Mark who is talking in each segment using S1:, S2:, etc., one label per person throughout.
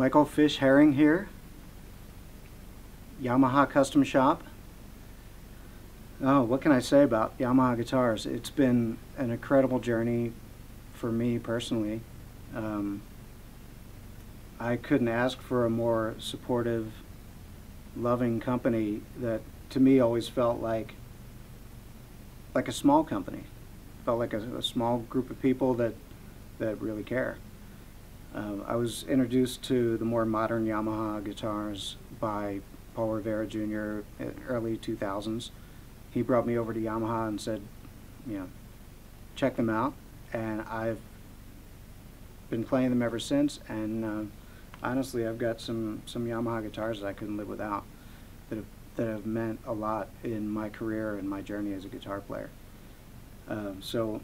S1: Michael Fish Herring here, Yamaha Custom Shop. Oh, what can I say about Yamaha guitars? It's been an incredible journey for me personally. Um, I couldn't ask for a more supportive, loving company that to me always felt like like a small company. Felt like a, a small group of people that that really care. Um, I was introduced to the more modern Yamaha guitars by Paul Rivera Jr. in early 2000s. He brought me over to Yamaha and said, you know, check them out. And I've been playing them ever since. And uh, honestly, I've got some, some Yamaha guitars that I couldn't live without that have, that have meant a lot in my career and my journey as a guitar player. Um, so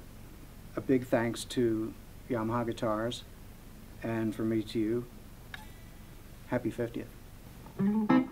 S1: a big thanks to Yamaha Guitars and from me to you, happy 50th.